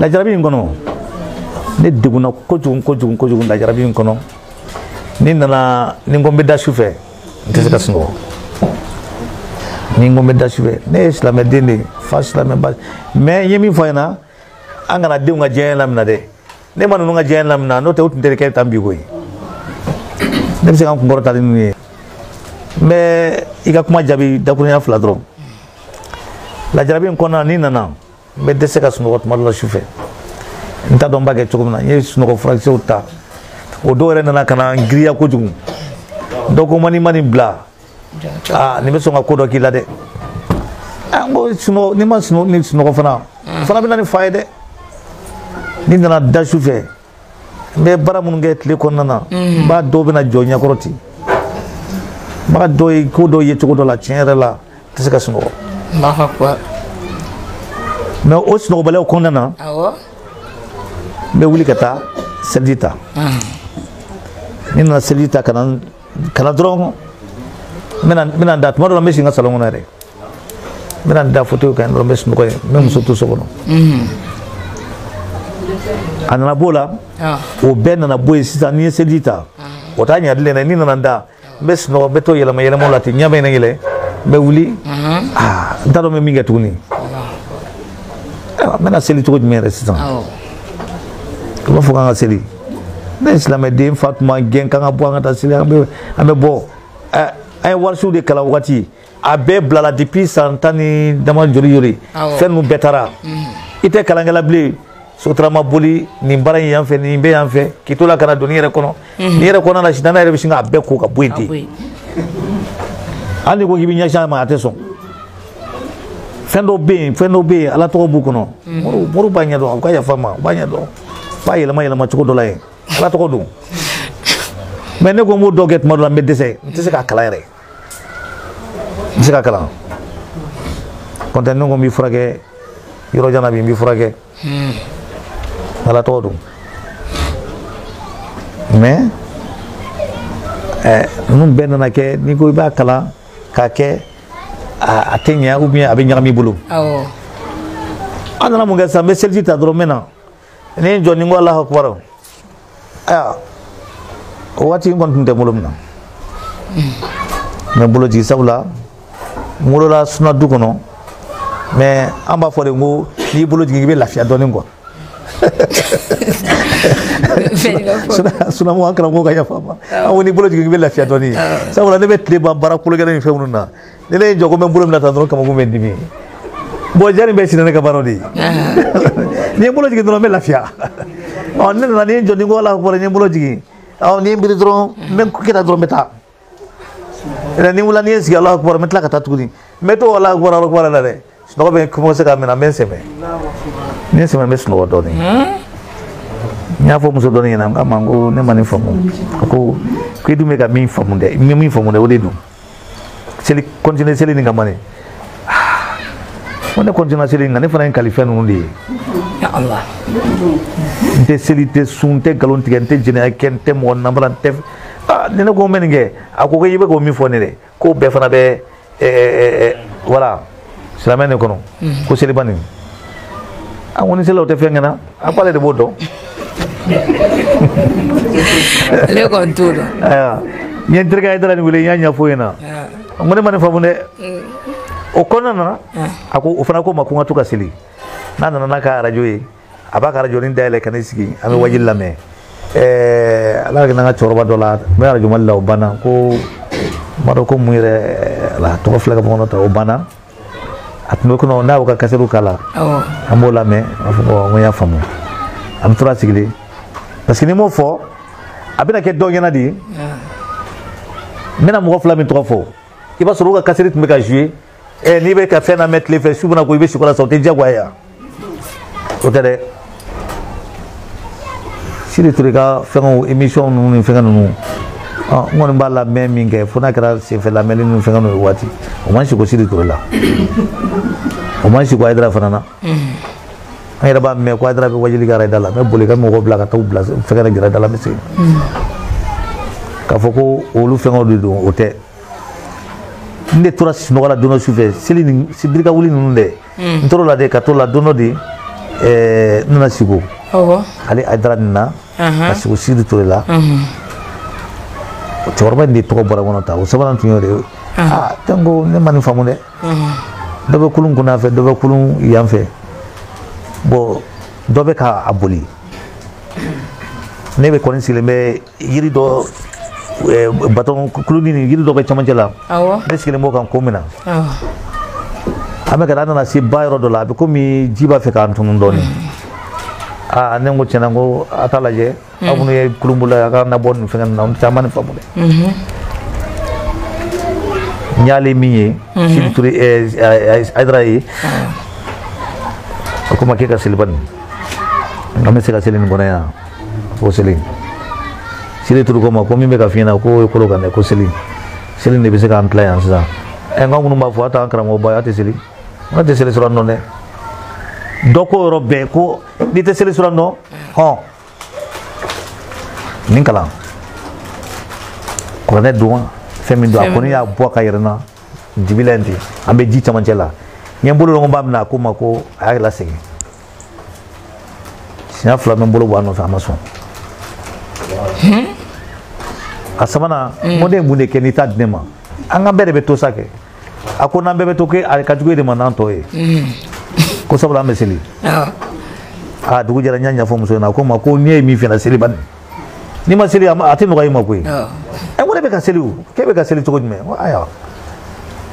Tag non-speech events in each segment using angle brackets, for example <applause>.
lajarabi in kɔnɔ ne degunna kojugu kojugu kojugu lajarabi in kɔnɔ ni nana ni n ko n bɛ da su fɛ n tɛ se ka sunɔgɔ ni n ko n bɛ da su fɛ ne ye silamɛden de ye fa silamɛba mɛ n ye min fɔ a ɲɛna an kana denw ka diɲɛ lamina dɛ ne ma ninnu ka diɲɛ lamina n'o tɛ u tun tɛ kɛ tan bi koyi ne bɛ se ka n kunkɔrɔta ni ninnu ye n bɛ i ka kuma jaabi dakurunya fila dɔrɔn lajarabi in kɔnɔna n'i nana. n bɛ dɛsɛ ka sunɔgɔ tuma dɔ la sufɛ n t'a dɔn n b'a kɛ cogo min na n ye sunɔgɔ furakisɛw ta o dɔw yɛrɛ nana ka na n giriya kojugu dɔw ko ma ni ma nin bila aa nin bɛ sɔn ka ko dɔ k'i la dɛ n ko sunɔgɔ ni ma sunɔgɔ ni sunɔgɔ fana mm. fana bɛ na ni fa ye dɛ ni nana da sufɛ n bɛ baara minnu kɛ tile kɔnɔna na mm. n b'a dɔw bɛ na jɔ ɲɛkɔrɔ ten n b'a dɔw ye ko dɔw ye cogo dɔ la tiɲɛ yɛrɛ la n tɛ se ka sunɔgɔ. mɛ o sunɔgɔbaliyaw kɔnɔna na n bɛ wuli ka taa seliji ta ni nana seliji ta kana kana dɔrɔn n bɛna n da tuma dɔ la n bɛ sigi n ka salon kɔnɔ yɛrɛ n bɛna n da foto kan dɔrɔn n bɛ sunɔgɔ yen n bɛ muso to so kɔnɔ a nana b'o la o bɛɛ nana bɔ yen sisan n'i ye seliji ta o t'a ɲɛ bilen dɛ n'i nana n da n bɛ sunɔgɔ n bɛ to yɛlɛma yɛlɛmaw la ten ɲɛ bɛ ne yɛlɛ n bɛ wuli aa n t'a dɔn n bɛ min kɛ tuguni. ayiwa n bɛna seli cogo jumɛn yɛrɛ sisan u b'a fɔ k'an ka seli ne ye silamɛden fa tuma gɛn k'an ka bɔ an ka taa seli an bɛ an bɛ bɔ an ye warisiw de kalan wagati a bɛɛ bilala depuis san tan ni dama joli joli ah fɛn ninnu bɛɛ taara mm. i tɛ kalankɛla bilen sotarama boli nin baara in yan fɛ nin bɛ yan fɛ k'i to la mm. ka na don nin yɛrɛ kɔnɔ nin yɛrɛ kɔnɔna na sitanɛ yɛrɛ bɛ sin k'a bɛɛ ko ka bɔ yen ten hali n'i ko k'i bɛ ɲɛsin a ma a tɛ sɔn. fendo dɔ fendo yen ala to b'u kɔnɔ moru moru banya do dɔn a ka yafa ma u b'a ɲɛ dɔn ala <laughs> ne ko mo b'o dɔ la se k'a kalan yɛrɛ se k'a kala kon tan ko b'i furakɛ yoro jana bi n b'i furakɛ hmm. ala to don me eh ninnu ben na ke n'i ko b'a kala k'a ke a tɛ ɲa ou bien a bɛ ɲagami i bolo an nana mun kɛ sisan n bɛ seliji ta dɔrɔn n bɛ na ni n jɔ ni n ko alahu akubaru ayiwa o waati n kɔni tun tɛ n bolo min na n bɛ n bolo jigin sabula n wolola suna du kɔnɔ mɛ an b'a fɔ de ko n'i bolo jigin i bɛ lafiya dɔɔnin kuwa sunamuhu halkan muga ya faama awni bulaj ngi bella fiya doni sawla ne betle ba bara kula gada fe unna ne ne jogo men bulum na tan ron kama gumen dimi bo jari be sinana ka barodi ne bulaj ngi dron bella fiya on ne na ne joni ngola ko ne bulaj ngi aw ne bi dron men ku kira dron meta ila ni wala ah. <laughs> ni sigi allah akbar metla ka tatudi meto allah akbar allah akbar la de sunɔgɔ bɛ commencer ka mina n bɛ n sɛmɛ n ye n sɛmɛ n bɛ sunɔgɔ dɔɔnin y'a fɔ muso dɔ ne ɲɛna n k'a ma n ko ne ma nin faamu a ko ko i dun bɛ ka min faamu dɛ n bɛ min faamu dɛ o de don seli kɔntine seli nin kama dɛ ah, ko ne kɔntina seli nka ne fana ye kalifa ninnu de ye n tɛ seli n tɛ sun n tɛ nkalon tigɛ n tɛ jɛnɛya kɛ n tɛ mɔgɔ namara n tɛ ah ni ne ko n bɛ nin kɛ a ko ko i bɛ k'o min fɔ ne dɛ k'o bɛɛ fana bɛ ɛɛ ɛɛ wala silamɛ mm. ah, de kɔnɔ ko seliba nin an kɔni sela o tɛ fɛn kɛ na a ko ale de b'o dɔn. ne kɔni t'o ni n ye n terikɛ ye y'a ne o kɔnɔna na a ko o fana ko ma ko n to ka n'a nana n'a ka arajo ye a b'a ka arajo ni dayɛlɛ ka ne sigi an bɛ mm. wajibi lamɛn eh, ala ka n'an ka cɛkɔrɔba dɔ la n arajo mali la o banna ko n ko mun yɛrɛ eh, ala tɔgɔ filɛ ka bɔ ta o banna a tun bɛ kɔnɔ n'a y'o ka kasɛriw k'a la an b'o lamɛn a fɔ ko y'a faamu an tora parce que ni m'o fɔ a bɛna kɛ dɔ ɲɛna de n bɛna mɔgɔ fila min tɔgɔ fɔ i b'a sɔrɔ u ka kasiri tun bɛ ka zuye ɛ n'i bɛ ka fɛn lamɛn tile fɛ su bɛna ko i bɛ sukaro la sa o tɛ diyagoya ye o tɛ dɛ sidi ture ka fɛngɛw émission ninnu ni fɛngɛ ninnu ɔ n kɔni b'a lamɛn min kɛ fo n'a kɛra senfɛ lamɛnni ni fɛngɛ ninnu ye waati o man siko sidi ture la o man siko hayidara fana na. Mm. an yɛrɛ b'a mɛn ko a taara bɛ wajuli kɛ arajda la n bɛ boli ka mɔgɔw bila ka taa u bila fɛngɛ na gɛrɛda la n bɛ segin hmm. k'a fɔ ko olu fɛngɛw de don o tɛ n de tora sunɔgɔ la don dɔ sufɛ seli nin birika wuli ninnu dɛ hmm. n tor'o la de ka t'o la don dɔ de n nana sigi o ale ayidara nin na ka sigi o siri to de la cɛkɔrɔba in de tɔgɔ bɔra kɔnɔ ta o sabanan tun y'o de ye aa ne ma nin faamu dɛ dɔ bɛ kulun kunnafɛ dɔ bɛ kulun yanfɛ bon dɔ bɛ k'a boli ne bɛ kɔni sigilen bɛ yiri dɔ baton kuluni ni yiri dɔ bɛ camancɛ la ne sigilen b'o kan ko min na an bɛ ka an nana se ba yɔrɔ dɔ la a bɛ komi ji b'a fɛ k'an tunu dɔɔni mm. aa ne ko tiɲɛna ko a t'a lajɛ aw mm. minnu ye kulunbolo ye a ka na nin fɛngɛ nin na caman ni faamu dɛ mm-hmm. n y'ale min ye mm-hmm. siduturi ɛɛ ayidara ye Aku pakai kat Silipan. Nama eh, saya kat Silin Gonaya. Aku Silin. Sili turu koma ko min bɛ ka fiɲɛ na ko kolo kan dɛ ko seli seli de bɛ se k'an tila yan sisan ɛ n ka minnu b'a fɔ a t'an karamɔgɔba ye a tɛ seli n tɛ seli sira nɔ dɛ n'i tɛ seli sira nɔ hɔn nin kalan kuranɛ don wa fɛn min y'a bɔ a ka yɛrɛ na jibila an bɛ ji camancɛ n ye n bolo lɔngɔ ba minɛ a ko hmm? hmm. ma e. hmm. ah. ah, ko a y'a lasegin siɲɛ fila bɛ n bolo bɔ a nɔfɛ a ma sɔn a sabanan n ko ne ye mun de kɛ n'i t'a di ne ma an ka bɛɛ de bɛ to sa kɛ a ko n'an bɛɛ bɛ to kɛ a ka jugu e de ma n'an tɔ ye ko sabula an bɛ seli a dugu jɛra n y'a ɲɛfɔ muso ɲɛna a ko n ma ko n'i ye min f'i ɲɛna seli bani n'i ma seli a tɛ nɔgɔya i ma koyi ɛ ah. eh, n ko ne bɛ ka seli o k'e bɛ ka seli cogo jumɛn n ko ayiwa.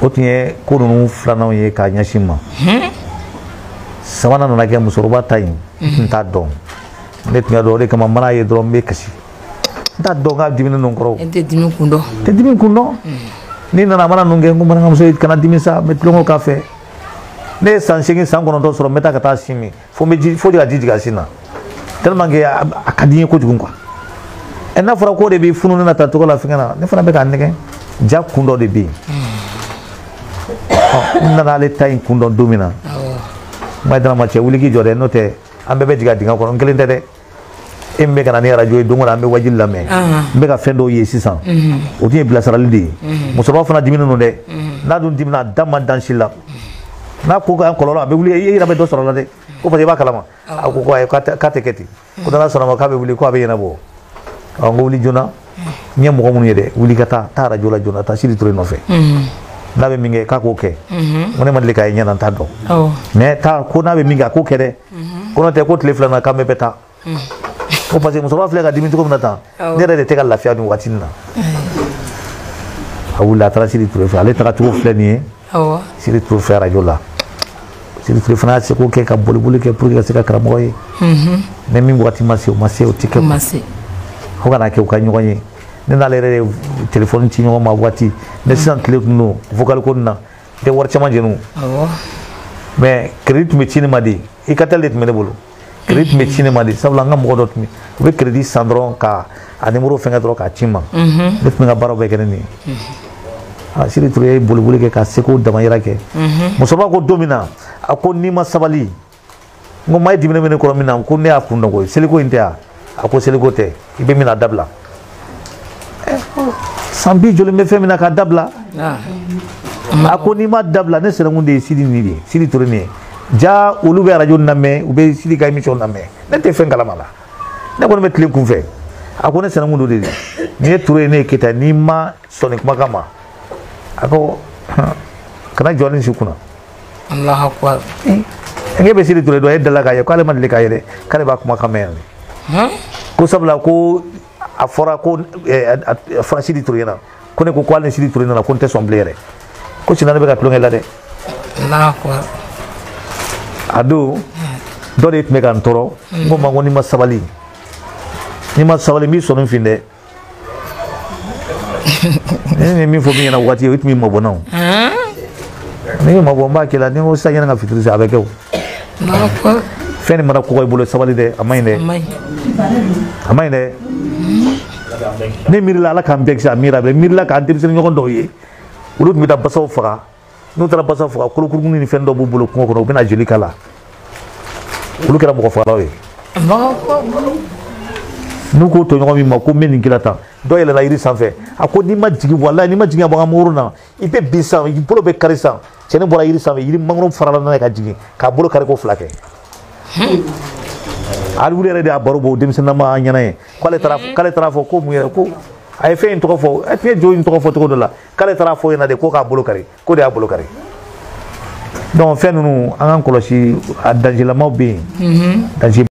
Oti kuru ye ko ninnu ye k'a ɲɛsin ma hmm? sabanan nana ke musokɔrɔba ta hmm. Nta dong. t'a dɔn ne y'a kama ye dɔrɔn n kasi Nta t'a dɔn k'a diminen don dimi kundo. Nte dimi kundo. Hmm. n'i nana mana nu kɛ n ngam soit kana dimi sa met longo kafe. ne san seegin san kɔnɔntɔn sɔrɔ n meta ka ji fo ji ga shina. Tel na tellement que a ka di n ye kojugu fura ɛ n'a k'o de funu ne na tan ne fura be k'a nɛgɛn ke. kun kundo de bi. n oh. nana ale ta in kun dɔn don min na n ma cɛ wuli k'i jɔ dɛ n'o tɛ an bɛɛ bɛ jigin a dingɛ kɔnɔ n kelen tɛ dɛ e min bɛ ka mm-hmm. mm-hmm. mm-hmm. na ni arajo ye don o don an bɛ wajibi lamɛn n bɛ ka fɛn dɔw ye sisan o tun ye bilasirali de ye musokɔrɔba fana diminen don dɛ n'a dun dimina a da man dan la n'a ko k'an kɔlɔlɔ a bɛ wuli e yɛrɛ bɛ dɔ sɔrɔ a la dɛ ko parce i b'a kalama a ko ko ayi k'a tɛ kɛ ten ko n'ala sɔnna a ma k'a bɛ wuli k'a bɛ ɲɛnabɔ ɔ n ko wuli joona n ye mɔgɔ minnu ye dɛ wuli ka taa taa arajo la joona taa sidi ture nɔfɛ nabe mm-hmm. oh. minge mm-hmm. mm-hmm. min oh. eh. eh. oh. kɛ k'a k'o kɛ ko ne ma deli k'a ye ɲɛna t'a dɔn mɛ taa ko n'a bɛ min kɛ a k'o kɛ dɛ ko n'o ko tile filanan k'an bɛɛ bɛ taa ko parce que musokɔrɔba filɛ ka dimi cogo min na tan ne yɛrɛ de tɛ ka lafiya nin eh awula tra si wulila a taara tra tu fɛ ale taga cogo filɛ nin ye siri ture fɛ arajo la siri ture fana y'a seko ka boliboli kɛ pour que ka se ka kramoy mhm ni min waati ma masio masio ma masio o tɛ ke ukanyo ka n'a ne n'ale yɛrɛ de telefɔni ci ɲɔgɔn ma waati ne sisan tile tun don vocal ko nin na n tɛ wari caman jɛn'u mais crédit tun bɛ ci ne ma de Icatel de tun bɛ ne bolo crédit tun bɛ ci ne ma de sabula n ka mɔgɔ dɔ tun bɛ u bɛ crédit san dɔrɔn ka a numéro fɛngɛ dɔrɔn k'a ci n ma ne tun bɛ n ka baaraw bɛɛ kɛ ni nin ye a Sidi Ture ye boliboli kɛ ka seko damayira kɛ musokɔrɔba ko don min na a ko n'i ma sabali n ko maa ye dimine bɛ ne kɔrɔ min na ko ne y'a kun dɔn koyi seliko in tɛ wa a ko seliko tɛ i bɛ min na a dabila. san bi joli bɛ fɛn min na ka dabila a ko n'i ma dabila ne sinankun de ye sidi nin de ye sidi toro nin ye ja olu bɛ arajo namɛn u bɛ sidi ka na namɛn ne tɛ fɛn kalama la ne kɔni bɛ tile kunfɛ a ko ne sinankun do de ye nin ye ye ne ye keta n'i ma sɔn nin kumakan ma a ko kana jɔ ni si kunna. alahu akbar. nge bɛ sidi toro dɔn e dala k'a ye k'ale ma deli k'a ye dɛ k'ale b'a kumakan mɛn yan de ko sabula ko a fɔra ko eh, a fɔra sidi ture ɲɛna ko ne ko ko hali eh. mm. ni sidi ture nana ko n tɛ ko tiɲɛ na ne ka tulonkɛ la dɛ. a don dɔ de tun bɛ ka n tɔɔrɔ n ko ma ko ni ma sabali ni ma sabali n b'i sɔn nin ne ye min fɔ min ɲɛna waati o tun b'i ne bɛ mabɔ n b'a la ni n ko sisan yanni n ka fitiri se a bɛ kɛ o fɛn nin mana kɔgɔ i bolo sabali dɛ a man ɲi dɛ a ne miirila ala k'an bɛɛ kisi a miira bɛɛ miirila k'an denmisɛnnin ɲɔgɔn dɔw ye olu tun bɛ taa basaw faga n'u taara basa faga kolokuruni ni fɛn dɔ b'u bolo kungo kɔnɔ u bɛna joli k'a la olu kɛra mɔgɔ fagalaw ye n'u k'o tɔɲɔgɔn min ma ko n bɛ nin kira tan dɔ yɛlɛnna yiri sanfɛ a ko n'i ma jigin walayi n'i ma jigin ka bɔ n ka mangoro na i bɛ bin san i bolo bɛ kari san cɛnin bɔra yiri sanfɛ yiri mangoro farala n'a ye ka jigin k'a bolo kari ko fila kɛ. alibu yɛrɛ de y'a baro bɔ o denmisɛnninama ɲɛna ye k'ale taara k'ale taara fɔ ko mun yɛrɛ ko a ye fɛn in tɔgɔ fɔ a jo in tɔgɔ fɔ cogo dɔ la k'ale taara fɔ yen na de ko k'a bolo kari ko de y'a bolo kari donc fɛn ninnu an k'an kɔlɔsi a dangerelamaw bɛ yen. Mhm.